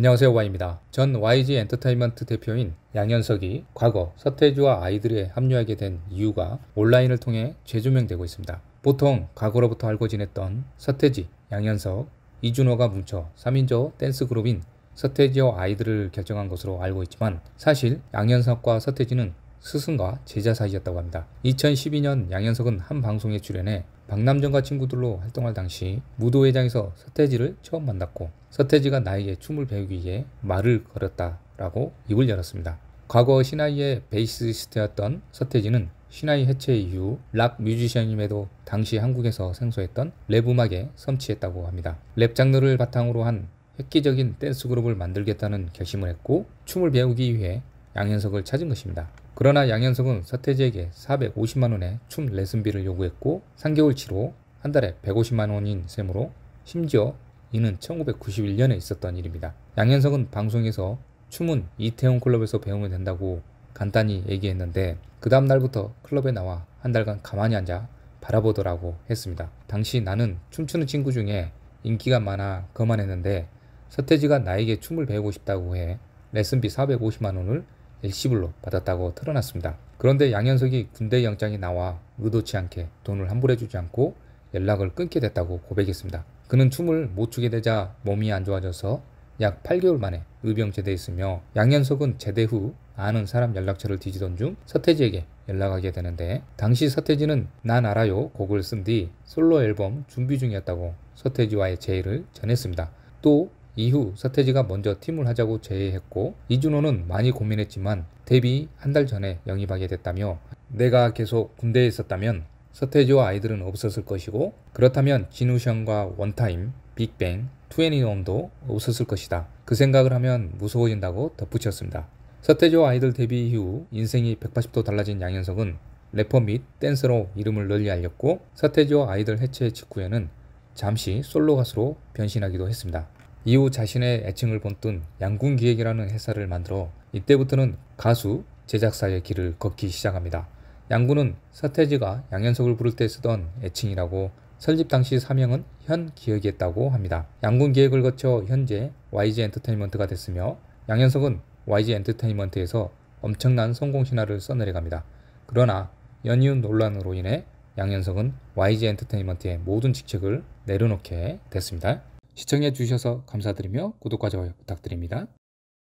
안녕하세요 Y입니다. 전 YG 엔터테인먼트 대표인 양현석이 과거 서태지와 아이들에 합류하게 된 이유가 온라인을 통해 재조명되고 있습니다. 보통 과거로부터 알고 지냈던 서태지, 양현석, 이주노가 뭉쳐 3인조 댄스 그룹인 서태지와 아이들을 결성한 것으로 알고 있지만 사실 양현석과 서태지는 스승과 제자 사이였다고 합니다. 2012년 양현석은 한 방송에 출연해 박남정과 친구들로 활동할 당시 무도회장에서 서태지를 처음 만났고 서태지가 나에게 춤을 배우기 위해 말을 걸었다라고 입을 열었습니다. 과거 시나위의 베이시스트였던 서태지는 시나위 해체 이후 락 뮤지션임에도 당시 한국에서 생소했던 랩 음악에 심취했다고 합니다. 랩 장르를 바탕으로 한 획기적인 댄스 그룹을 만들겠다는 결심을 했고 춤을 배우기 위해 양현석을 찾은 것입니다. 그러나 양현석은 서태지에게 450만 원의 춤 레슨비를 요구했고 3개월치로 한 달에 150만 원인 셈으로 심지어 이는 1991년에 있었던 일입니다. 양현석은 방송에서 춤은 이태원 클럽에서 배우면 된다고 간단히 얘기했는데 그 다음 날부터 클럽에 나와 한 달간 가만히 앉아 바라보더라고 했습니다. 당시 나는 춤추는 친구 중에 인기가 많아 거만했는데 서태지가 나에게 춤을 배우고 싶다고 해 레슨비 450만 원을 일시불로 받았다고 털어놨습니다. 그런데 양현석이 군대 영장이 나와 의도치 않게 돈을 환불해주지 않고 연락을 끊게 됐다고 고백했습니다. 그는 춤을 못 추게 되자 몸이 안 좋아져서 약 8개월 만에 의병 제대했으며 양현석은 제대 후 아는 사람 연락처를 뒤지던 중 서태지에게 연락하게 되는데 당시 서태지는 난 알아요 곡을 쓴 뒤 솔로 앨범 준비 중이었다고 서태지와의 제의를 전했습니다. 또 이후 서태지가 먼저 팀을 하자고 제의했고 이준호는 많이 고민했지만 데뷔 한 달 전에 영입하게 됐다며 내가 계속 군대에 있었다면 서태지와 아이들은 없었을 것이고 그렇다면 진우션과 원타임, 빅뱅, 투애니원도 없었을 것이다. 그 생각을 하면 무서워진다고 덧붙였습니다. 서태지와 아이들 데뷔 이후 인생이 180도 달라진 양현석은 래퍼 및 댄서로 이름을 널리 알렸고 서태지와 아이들 해체 직후에는 잠시 솔로 가수로 변신하기도 했습니다. 이후 자신의 애칭을 본뜬 양군기획이라는 회사를 만들어 이때부터는 가수, 제작사의 길을 걷기 시작합니다. 양군은 서태지가 양현석을 부를 때 쓰던 애칭이라고 설립 당시 사명은 현 기획이었다고 합니다. 양군 기획을 거쳐 현재 YG 엔터테인먼트가 됐으며 양현석은 YG 엔터테인먼트에서 엄청난 성공 신화를 써내려갑니다. 그러나 연이은 논란으로 인해 양현석은 YG 엔터테인먼트의 모든 직책을 내려놓게 됐습니다. 시청해 주셔서 감사드리며 구독과 좋아요 부탁드립니다.